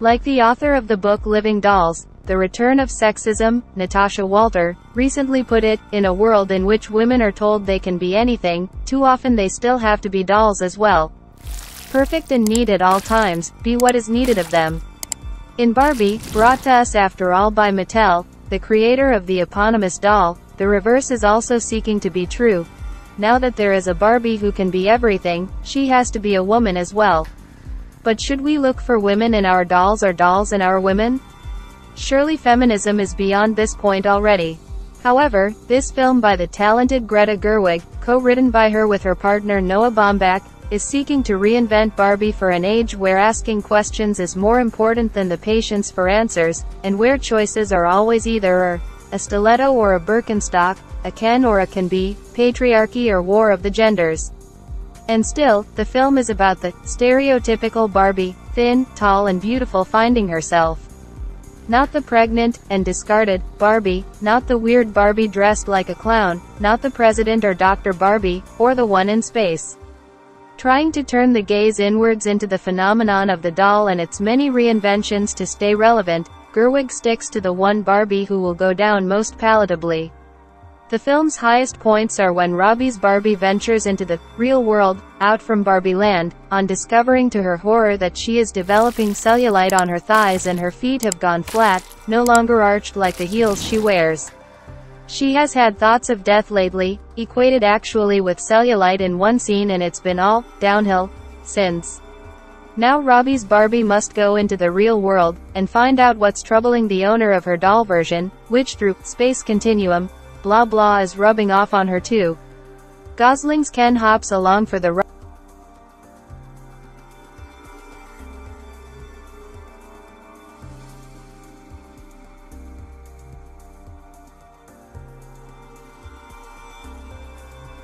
Like the author of the book Living Dolls, The Return of Sexism, Natasha Walter, recently put it, in a world in which women are told they can be anything, too often they still have to be dolls as well. Perfect and neat at all times, be what is needed of them. In Barbie, brought to us after all by Mattel, the creator of the eponymous doll, the reverse is also seeking to be true. Now that there is a Barbie who can be everything, she has to be a woman as well. But should we look for women in our dolls or dolls in our women? Surely feminism is beyond this point already. However, this film by the talented Greta Gerwig, co-written by her with her partner Noah Baumbach, is seeking to reinvent Barbie for an age where asking questions is more important than the patience for answers, and where choices are always either a stiletto or a Birkenstock, a can or a can be, patriarchy or war of the genders. And still, the film is about the stereotypical Barbie, thin, tall and beautiful finding herself. Not the pregnant, and discarded, Barbie, not the weird Barbie dressed like a clown, not the president or Dr. Barbie, or the one in space. Trying to turn the gaze inwards into the phenomenon of the doll and its many reinventions to stay relevant, Gerwig sticks to the one Barbie who will go down most palatably. The film's highest points are when Robbie's Barbie ventures into the real world, out from Barbie land, on discovering to her horror that she is developing cellulite on her thighs and her feet have gone flat, no longer arched like the heels she wears. She has had thoughts of death lately, equated actually with cellulite in one scene and it's been all downhill since. Now Robbie's Barbie must go into the real world, and find out what's troubling the owner of her doll version, which through space continuum, blah blah is rubbing off on her too. Gosling's Ken hops along for the ride.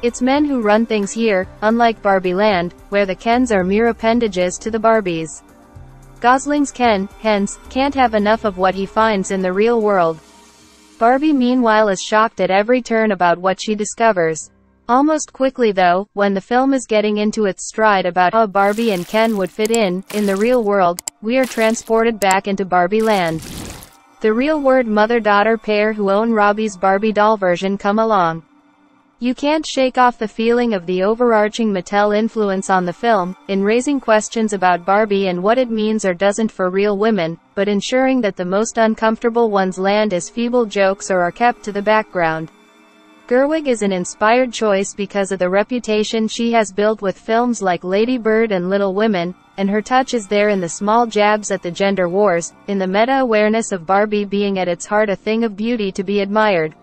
It's men who run things here, unlike Barbie Land, where the Kens are mere appendages to the Barbies. Gosling's Ken, hence, can't have enough of what he finds in the real world. Barbie meanwhile is shocked at every turn about what she discovers. Almost quickly though, when the film is getting into its stride about how Barbie and Ken would fit in, in the real world, we are transported back into Barbie land. The real-world mother-daughter pair who own Robbie's Barbie doll version come along. You can't shake off the feeling of the overarching Mattel influence on the film, in raising questions about Barbie and what it means or doesn't for real women, but ensuring that the most uncomfortable ones land as feeble jokes or are kept to the background. Gerwig is an inspired choice because of the reputation she has built with films like Lady Bird and Little Women, and her touch is there in the small jabs at the gender wars, in the meta-awareness of Barbie being at its heart a thing of beauty to be admired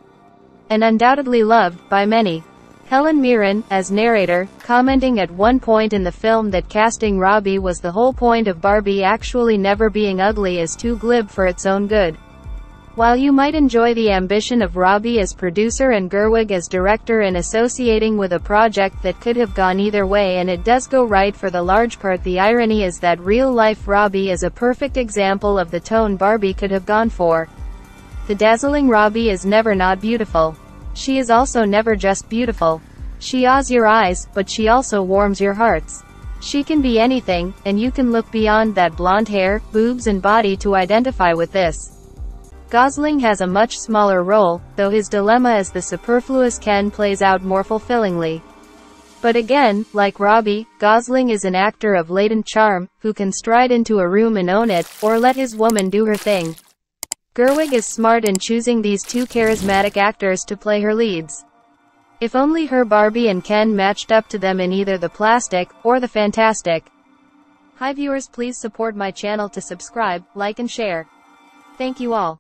and undoubtedly loved by many. Helen Mirren, as narrator, commenting at one point in the film that casting Robbie was the whole point of Barbie actually never being ugly is too glib for its own good. While you might enjoy the ambition of Robbie as producer and Gerwig as director in associating with a project that could have gone either way and it does go right for the large part the irony is that real-life Robbie is a perfect example of the tone Barbie could have gone for. The dazzling Robbie is never not beautiful. She is also never just beautiful. She awes your eyes, but she also warms your hearts. She can be anything, and you can look beyond that blonde hair, boobs and body to identify with this. Gosling has a much smaller role, though his dilemma as the superfluous Ken plays out more fulfillingly. But again, like Robbie, Gosling is an actor of latent charm, who can stride into a room and own it, or let his woman do her thing. Gerwig is smart in choosing these two charismatic actors to play her leads. If only her Barbie and Ken matched up to them in either the plastic, or the fantastic. Hi viewers please support my channel to subscribe, like and share. Thank you all.